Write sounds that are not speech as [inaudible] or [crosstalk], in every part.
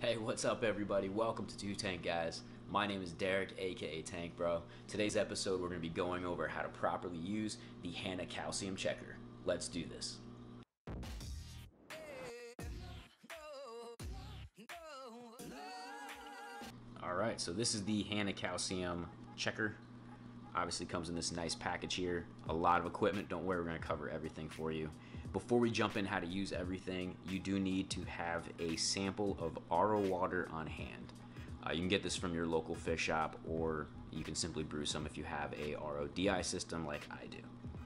Hey, what's up, everybody? Welcome to Two Tank Guys. My name is Derek, aka Tankbruh. Today's episode, we're going to be going over how to properly use the Hanna Calcium Checker. Let's do this. Alright, so this is the Hanna Calcium Checker. Obviously comes in this nice package here. A lot of equipment. Don't worry, we're going to cover everything for you. Before we jump in how to use everything, you do need to have a sample of RO water on hand. Uh, you can get this from your local fish shop or you can simply brew some if you have a RO DI system like I do.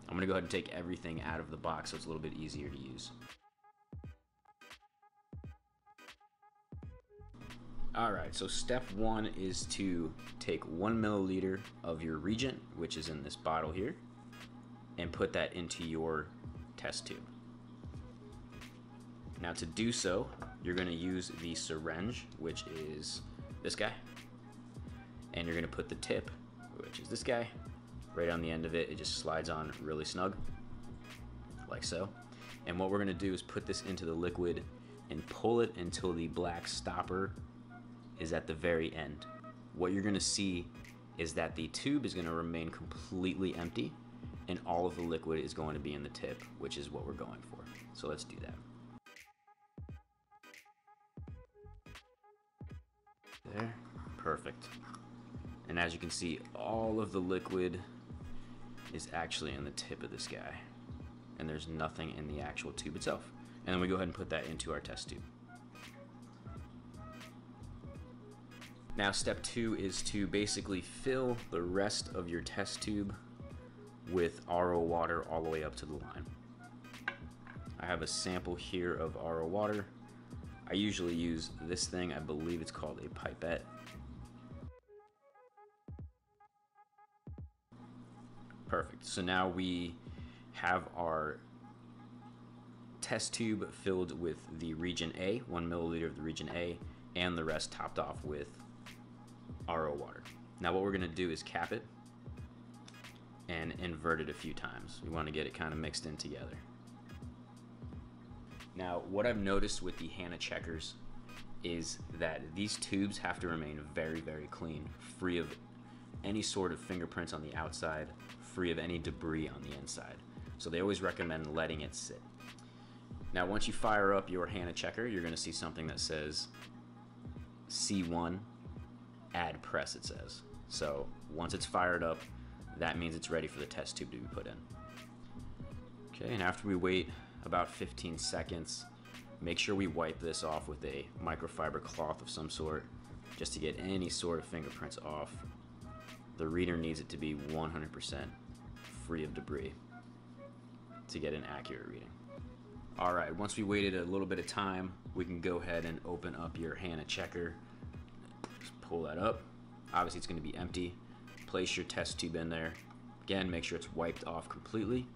I'm to go ahead and take everything out of the box so it's a little bit easier to use. Alright, so step one is to take one milliliter of your reagent, which is in this bottle here, and put that into your test tube. Now to do so, you're to use the syringe, which is this guy, and you're to put the tip, which is this guy, right on the end of it. It just slides on really snug, like so. And what we're to do is put this into the liquid and pull it until the black stopper is at the very end. What you're to see is that the tube is to remain completely empty and all of the liquid is going to be in the tip, which is what we're going for. So let's do that. There, perfect. And as you can see, all of the liquid is actually in the tip of this guy. And there's nothing in the actual tube itself. And then we go ahead and put that into our test tube. Now step two is to basically fill the rest of your test tube with RO water all the way up to the line. I have a sample here of RO water. I usually use this thing, I believe it's called a pipette. Perfect, so now we have our test tube filled with the reagent A, one milliliter of the reagent A, and the rest topped off with RO water. Now what we're gonna do is cap it and invert it a few times. We want to get it kind of mixed in together. Now, what I've noticed with the Hanna checkers is that these tubes have to remain very, very clean, free of any sort of fingerprints on the outside, free of any debris on the inside. So they always recommend letting it sit. Now, once you fire up your Hanna checker, you're going to see something that says C1 add press, it says. So once it's fired up, that means it's ready for the test tube to be put in. Okay, and after we wait about 15 seconds, make sure we wipe this off with a microfiber cloth of some sort just to get any sort of fingerprints off. The reader needs it to be 100% free of debris to get an accurate reading. All right, once we waited a little bit of time, we can go ahead and open up your Hanna checker. Just pull that up. Obviously it's gonna be empty place your test tube in there. Again, make sure it's wiped off completely.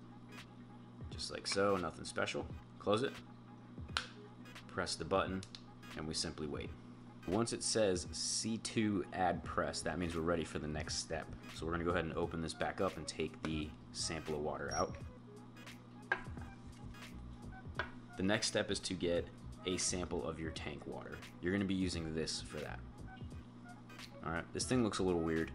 Just like so, nothing special. Close it, press the button, and we simply wait. Once it says C2 add press, that means we're ready for the next step. So we're gonna go ahead and open this back up and take the sample of water out. The next step is to get a sample of your tank water. You're gonna be using this for that. All right, this thing looks a little weird.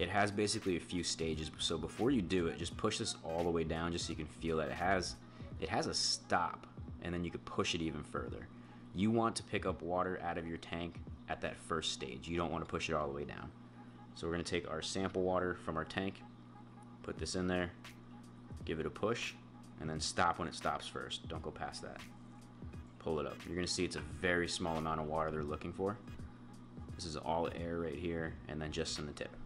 It has basically a few stages, so before you do it, just push this all the way down just so you can feel that it has it has a stop, and then you could push it even further. You want to pick up water out of your tank at that first stage. You don't want to push it all the way down. So we're going to take our sample water from our tank, put this in there, give it a push, and then stop when it stops first. Don't go past that. Pull it up. You're going to see it's a very small amount of water they're looking for. This is all air right here, and then just in the tip.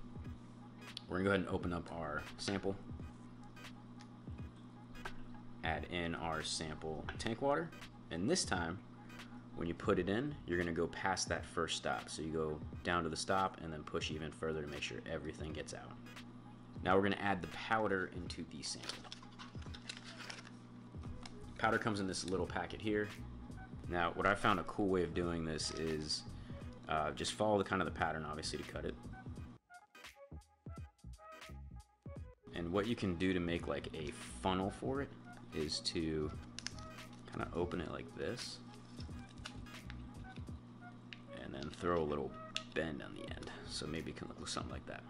We're gonna go ahead and open up our sample. Add in our sample tank water. And this time, when you put it in, you're gonna go past that first stop. So you go down to the stop and then push even further to make sure everything gets out. Now we're gonna add the powder into the sample. Powder comes in this little packet here. Now, what I found a cool way of doing this is uh, just follow the kind of the pattern, obviously, to cut it. And what you can do to make like a funnel for it is to kind of open it like this And then throw a little bend on the end. So maybe it can look something like that.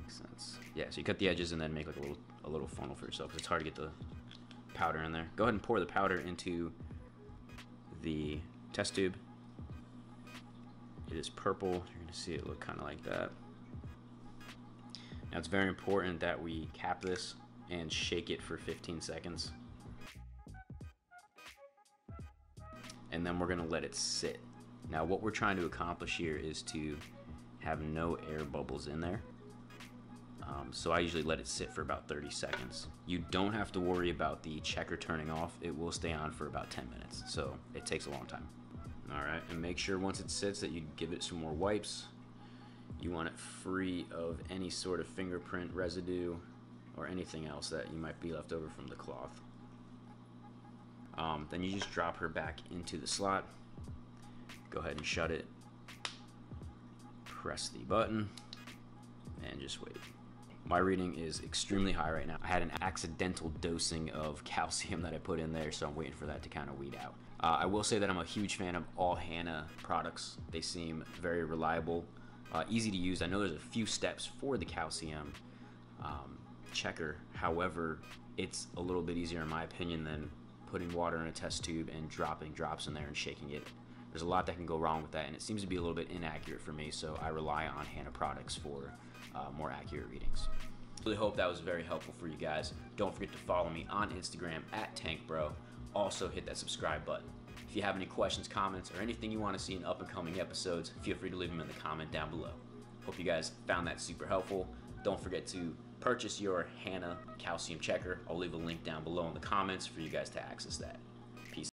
Makes sense. Yeah, so you cut the edges and then make like a little a little funnel for yourself because it's hard to get the powder in there. Go ahead and pour the powder into the test tube. It is purple. You're to see it look kind of like that. Now it's very important that we cap this and shake it for 15 seconds. And then we're going to let it sit. Now what we're trying to accomplish here is to have no air bubbles in there. Um, so I usually let it sit for about 30 seconds. You don't have to worry about the checker turning off. It will stay on for about 10 minutes. So it takes a long time. All right, and make sure once it sits that you give it some more wipes. You want it free of any sort of fingerprint residue or anything else that you might be left over from the cloth. Um, then you just drop her back into the slot. Go ahead and shut it. Press the button and just wait. My reading is extremely high right now. I had an accidental dosing of [laughs] calcium that I put in there, so I'm waiting for that to kind of weed out. Uh, I will say that I'm a huge fan of all Hanna products. They seem very reliable, uh, easy to use. I know there's a few steps for the calcium um, checker. However, it's a little bit easier in my opinion than putting water in a test tube and dropping drops in there and shaking it. There's a lot that can go wrong with that, and it seems to be a little bit inaccurate for me, so I rely on Hanna products for uh, more accurate readings. Really hope that was very helpful for you guys. Don't forget to follow me on Instagram at Tankbruh. Also hit that subscribe button. If you have any questions, comments, or anything you want to see in up and coming episodes, feel free to leave them in the comment down below. Hope you guys found that super helpful. Don't forget to purchase your Hanna calcium checker. I'll leave a link down below in the comments for you guys to access that.